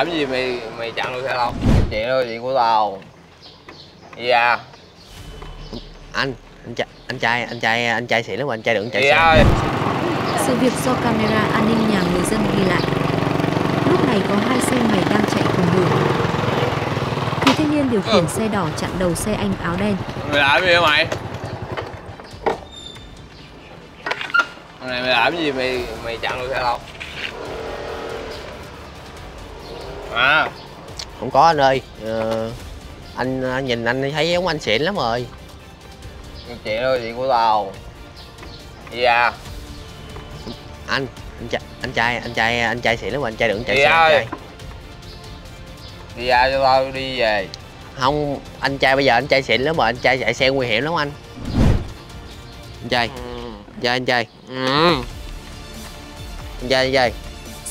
làm gì mày mày chặn được xe không chuyện đó chuyện của tao. Dạ anh anh trai anh trai anh trai anh trai xỉn lắm mà anh trai đừng chạy xe dạ Sự việc do camera an ninh nhà người dân ghi lại. Lúc này có hai xe máy đang chạy cùng đường. Thì thanh niên điều khiển xe đỏ chặn đầu xe anh áo đen. mày làm gì vậy mày? Này mày làm gì mày mày chặn được xe không à. Không có anh ơi. Ờ, anh anh nhìn anh thấy giống anh xỉn lắm rồi. Chuyện đó chuyện của tao. Dạ anh anh trai anh trai anh trai anh trai xỉn lắm mà anh trai đừng chạy xe ơi. anh trai. đi ra cho tao đi về. Không anh trai bây giờ anh trai xịn lắm mà anh trai chạy xe nguy hiểm lắm anh. Anh trai. Anh trai anh trai. Anh trai anh trai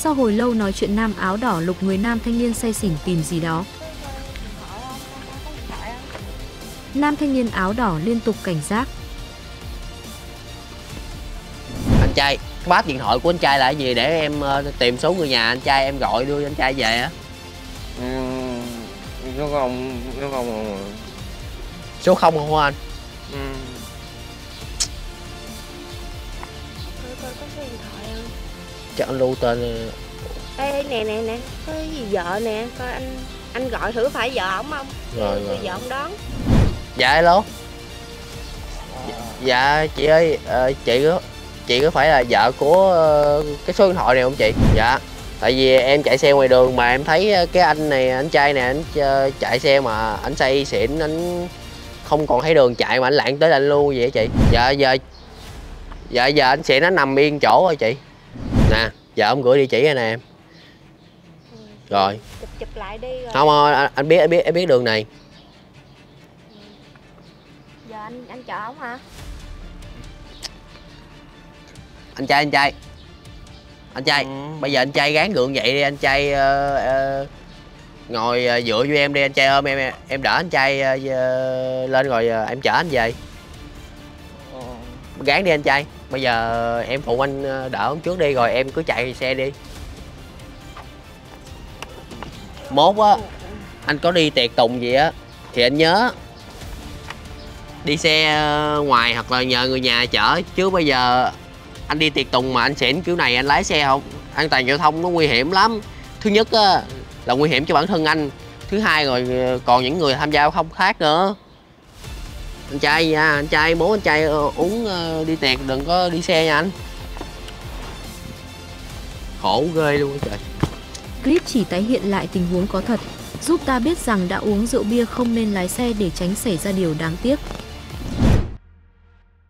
Sau hồi lâu nói chuyện nam áo đỏ lục người nam thanh niên say xỉn tìm gì đó. Nam thanh niên áo đỏ liên tục cảnh giác. anh trai cái bát điện thoại của anh trai là cái gì để em ờ, tìm số người nhà anh trai em gọi đưa anh trai về á ừ, nó không nó không số không không anh cho anh lưu tên Ê, nè nè nè, có gì vợ nè, coi anh anh gọi thử phải vợ ổng không? Rồi, rồi. vợ ổng đón. dạ hello dạ chị ơi ờ, chị có chị có phải là vợ của ờ, cái số điện thoại này không chị dạ tại vì em chạy xe ngoài đường mà em thấy ờ, cái anh này anh trai này anh chạy xe mà anh say xỉn anh không còn thấy đường chạy mà anh lạng tới anh luôn vậy chị dạ giờ dạ giờ anh xỉn nó nằm yên chỗ rồi chị nè giờ ông gửi địa chỉ nè. Em rồi. Chụp chụp lại đi rồi. không không, anh, anh biết anh biết em biết đường này. Giờ anh anh chở ổng hả? anh trai anh trai. Anh trai bây giờ anh trai gán gượng vậy đi anh trai ờ, ờ, ngồi ờ, dựa vô em đi anh trai ôm em em đỡ anh trai ờ, lên rồi ờ, em chở anh về. Gán đi anh trai bây giờ em phụ anh ờ, đỡ ông trước đi rồi em cứ chạy xe đi. Mốt á anh có đi tiệc tùng gì á thì anh nhớ đi xe ờ, ngoài hoặc là nhờ người nhà chở. Chứ bây giờ anh đi tiệc tùng mà anh xỉn kiểu này anh lái xe không? An toàn giao thông nó nguy hiểm lắm. Thứ nhất á, là nguy hiểm cho bản thân anh. Thứ hai rồi ờ, còn những người tham gia giao thông khác nữa anh trai nha anh trai bố anh trai ờ, uống ờ, đi tiệc đừng có đi xe nha anh khổ ghê luôn á trời Clip chỉ tái hiện lại tình huống có thật, giúp ta biết rằng đã uống rượu bia không nên lái xe để tránh xảy ra điều đáng tiếc.